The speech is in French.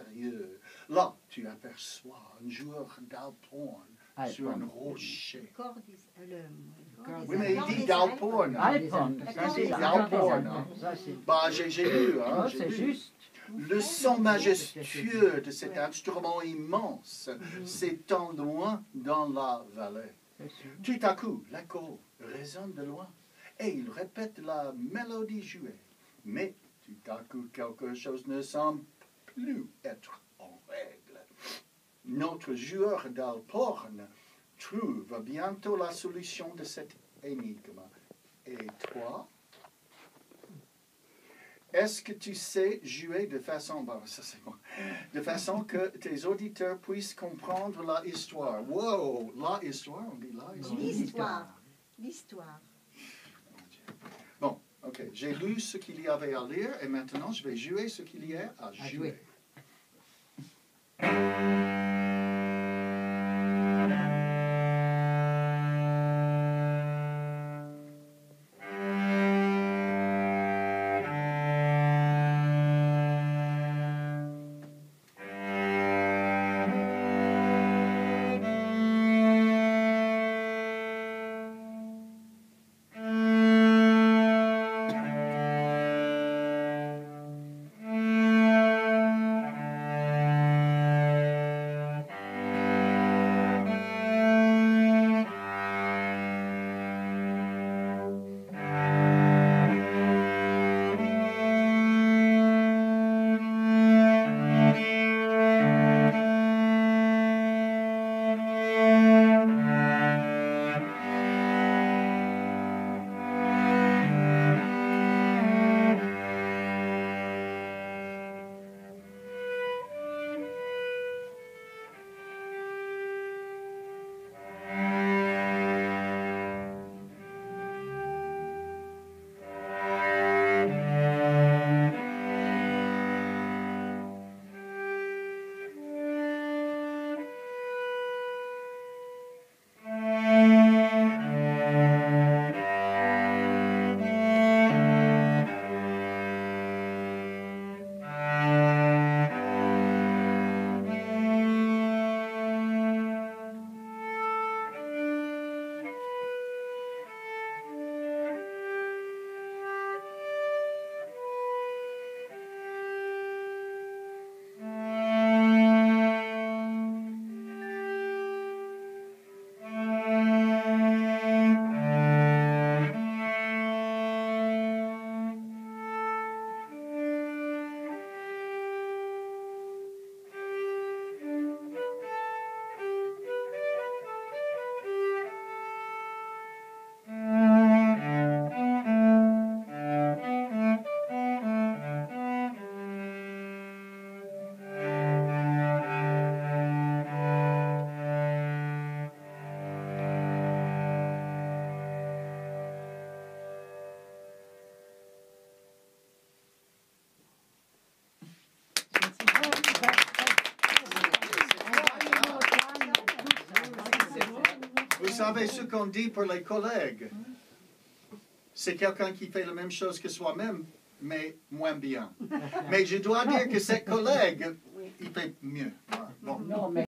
mystérieux. Là, tu aperçois un joueur d'alporn sur un rocher. Euh, Oui, mais il dit d'alporn. Ça c'est. Bah, j'ai lu, hein, c'est juste. Le son majestueux de cet instrument immense Mhm. s'étend loin dans la vallée. Tout à coup, l'écho résonne de loin et il répète la mélodie jouée. Mais tout à coup, quelque chose ne semble plus être en règle. Notre joueur d'Alporn trouve bientôt la solution de cette énigme. Et toi? Est-ce que tu sais jouer de façon, bon, ça c'est bon, de façon que tes auditeurs puissent comprendre la histoire? Wow, la histoire, on dit la histoire. L'histoire. L'histoire. Ok, j'ai lu ce qu'il y avait à lire et maintenant je vais jouer ce qu'il y a à jouer. jouer. Vous savez ce qu'on dit pour les collègues? C'est quelqu'un qui fait la même chose que soi-même, mais moins bien. Mais je dois dire que cette collègue, il fait mieux. Bon. Non, mais